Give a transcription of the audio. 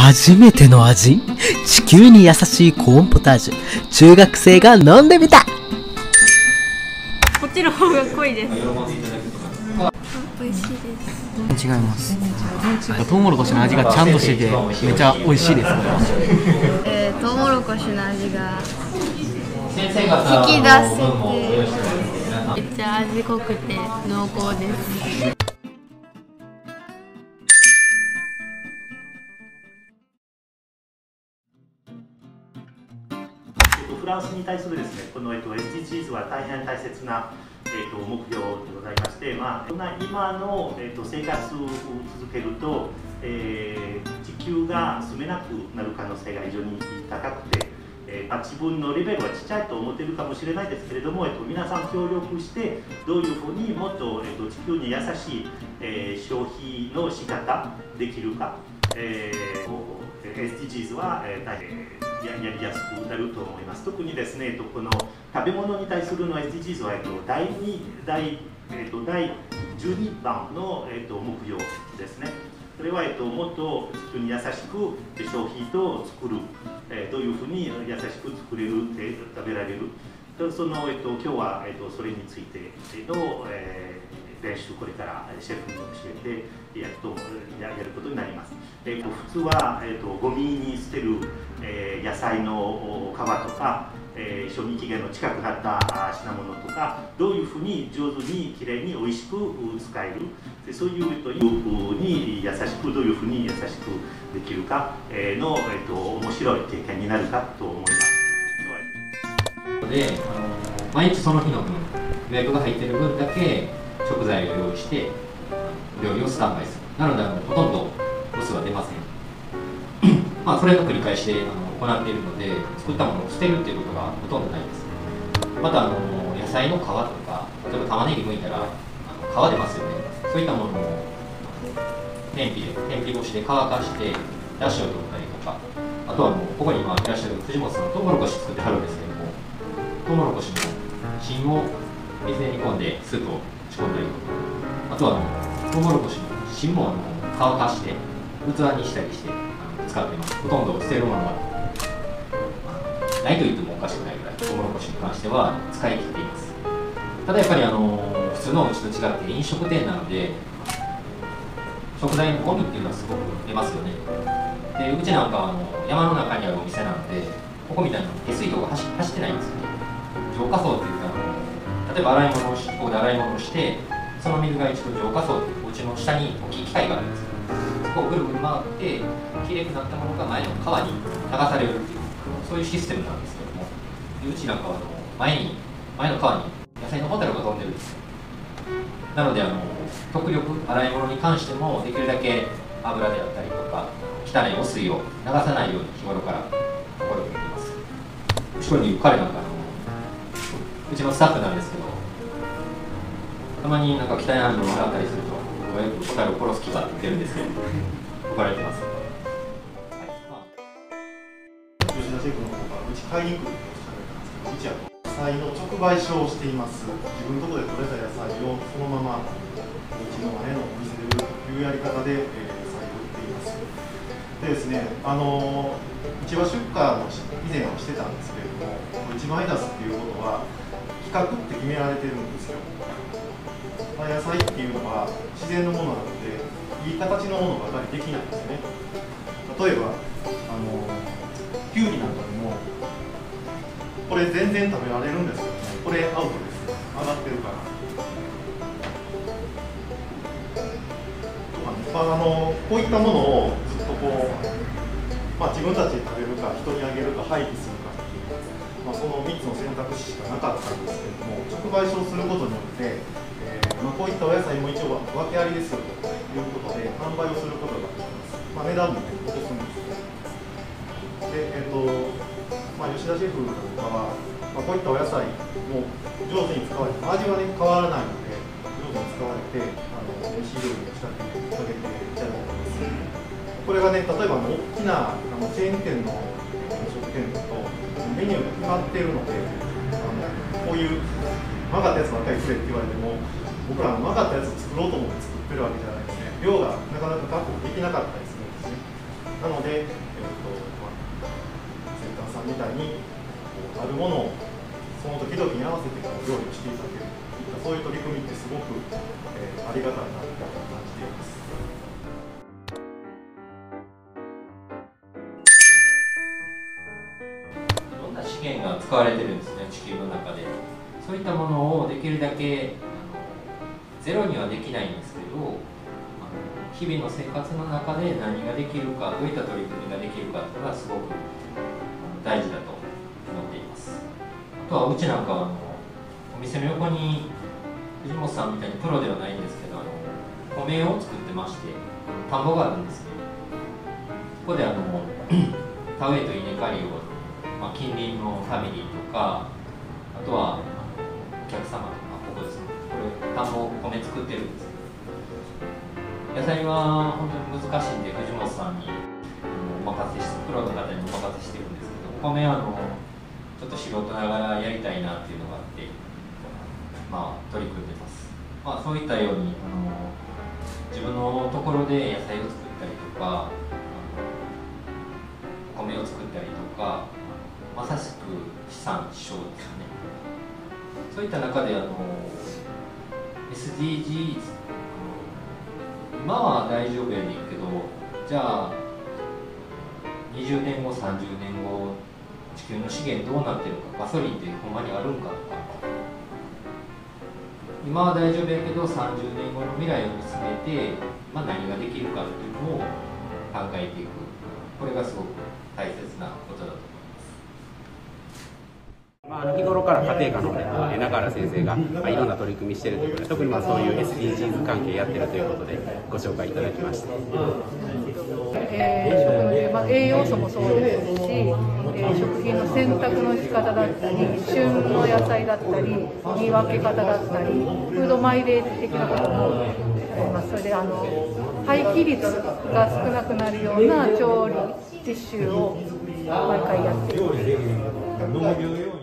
初めての味？地球に優しいコーンポタージュ。中学生が飲んでみた。こっちの方が濃いです。美味しいです。違います。トウモロコシの味がちゃんとしててめちゃ美味しいです。えー、トウモロコシの味が引き出せてめっちゃ味濃くて濃厚ですフランスに対するですねこの、えっと、SDGs は大変大切な、えっと、目標でございまして、まあ、今の、えっと、生活を続けると、えー、地球が住めなくなる可能性が非常に高くて、えーまあ、自分のレベルはちっちゃいと思ってるかもしれないですけれども、えっと、皆さん協力してどういうふうにもっと、えっと、地球に優しい、えー、消費の仕方できるか、えー SDGs は、えー、大変やりやすくなると思います。特にですね、えっと、この食べ物に対するの SDGs は、えっと、第2第,、えっと、第12番の、えっと、目標ですね。それは、えっと、もっと地球に優しく消費と作る、えー、どういうふうに優しく作れるって食べられる。その、えっと、今日は、えっと、それについての、えー練習これからシェフに教えてやるとややることになります。えー、普通は、えーと、ゴミに捨てる、えー、野菜の皮とか、えー、賞味期限の近くなった品物とかどういうふうに上手にきれいに美味しく使えるでそういうというに優しくどういうふうに優しくできるかの、えーと、面白い経験になるかと思います。であの毎日その日の分予約が入ってる分だけ食材を用意して料理をスタンバイする。なのであのほとんどロスは出ません。まあそれの繰り返しであの行っているので作ったものを捨てるっていうことがほとんどないです。またあの野菜の皮とか例えば玉ねぎ剥いたらあの皮出ますよね。そういったものを天日で天日干しで乾かしてだしを取ったりとか。あとはもうここに今いらっしゃる藤本さんトウモロコシ作ってはるんですけどもトウモロコシの芯を水で煮込んでスープを込んだりあとはトウモロコシの芯も乾かして器にしたりして使っています。ほとんど捨てるものがないと言ってもおかしくないぐらいトウモロコシに関しては使い切っています。ただやっぱりあの普通のお家と違って飲食店なので食材のゴミっていうのはすごく出ますよね。でうちなんかはあの山の中にあるお店なのでここみたいな下水道が走ってないんですよね。浄化槽っていう例えば洗い物をしここで洗い物をしてその水が一度浄化槽っていうちの下に大き機械があるんです。よそこをぐるぐる回ってきれいになったものが前の川に流されるっていうそういうシステムなんですけどもうちなんかはあの前に前の川に野菜のホタルが飛んでるんです。なのであの極力洗い物に関してもできるだけ油であったりとか汚い汚水を流さないように日頃から心がけています。後ろに彼なんかうちのスタッフなんですけどたまになんか汚いものを洗ったりすると僕はよく答えを殺す気が出るんですけど怒られてます、吉田シェフの方がうち買いに来るっておっしゃられたんですけどうちは野菜の直売所をしています自分のところで採れた野菜をそのままうちの前のお店で売るというやり方で、えー、野菜を売っていますでですねあの市場出荷の以前はしてたんですけれども市場に出すっていうことは規格って決められてるんですよ野菜っていうのは自然のものなのでいい形のものばかりできないんですね。例えばあのきゅうりなんかでもこれ全然食べられるんですけどねこれアウトです。上がってるから。とかね、まあ、あのこういったものをずっとこう、まあ、自分たちで食べるか人にあげるか廃棄するかっていうまあ、その3つの選択肢しかなかったんですけれども直売所をすることによって、まあ、こういったお野菜も一応訳ありですよということで販売をすることができます、まあ、値段も、ね、落とすんですで、えーとまあ、吉田シェフとかは、まあ、こういったお野菜も上手に使われて味はね変わらないので上手に使われてあの美味しい料理に仕立てていただけていただいてますこれがね例えば大きなあのチェーン店の食店だとメニューが決まっているのであのこういう曲がったやつばっかり作れって言われても僕らの曲がったやつを作ろうと思って作ってるわけじゃないですね。量がなかなか確保できなかったりするんですね。なので、えっとまあ、先端さんみたいにこうあるものをその時々に合わせてこう料理をしていただけるそういう取り組みってすごく、えー、ありがたいなと感じています。いろんな資源が使われてるんですね地球の中で。そういったものをできるだけゼロにはできないんですけど日々の生活の中で何ができるかどういった取り組みができるかっていうのはすごく大事だと思っています。あとはうちなんかはあのお店の横に藤本さんみたいにプロではないんですけどあの米を作ってまして田んぼがあるんですね。そここであの 田植えと稲刈りをまあ、近隣のファミリーとかあとはお客様とかこれ田んぼ米作ってるんです野菜は本当に難しいんで藤本さんにお任せしてプロの方にお任せしてるんですけどお米はあのちょっと素人ながらやりたいなっていうのがあってまあ取り組んでます。まあそういったようにあの自分のところで野菜を作ったりとかお米を作ったりとかまさしく地産地消ですよね。そういった中であの SDGs 今は大丈夫やねんけどじゃあ20年後30年後地球の資源どうなってるかガソリンってほんまにあるんかとか。今は大丈夫やけど30年後の未来を見つめて、まあ、何ができるかっていうのを考えていく。これがすごく大切なことだと思います日頃から家庭科のえ中原先生が、まあ、いろんな取り組みしてるということで特にまあそういう SDGs 関係やってるということでご紹介いただきました。えー、食ので、まあ、栄養素もそうですし、えー、食品の選択の仕方だったり旬の野菜だったり見分け方だったりフードマイレージ的なこともありますそれであの廃棄率が少なくなるような調理実習を毎回やっています。